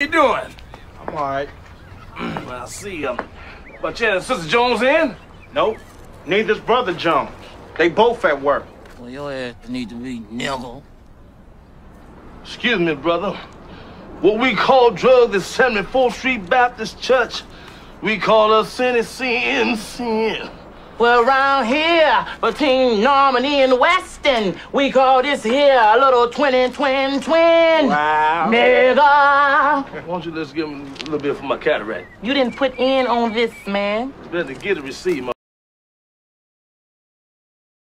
you doing? I'm all right. Well, I see. Um, but Jen and Sister Jones in? Nope. Neither's brother Jones. They both at work. Well, your ass need to be niggle. Excuse me, brother. What we call drugs at 74th Street Baptist Church, we call us sin sin sin. Well, around here, between Normandie and Western, we call this here a little twin twin twin. Wow. Nigga. Why don't you just give me a little bit for my cataract? You didn't put in on this, man. It's Better to get a receipt,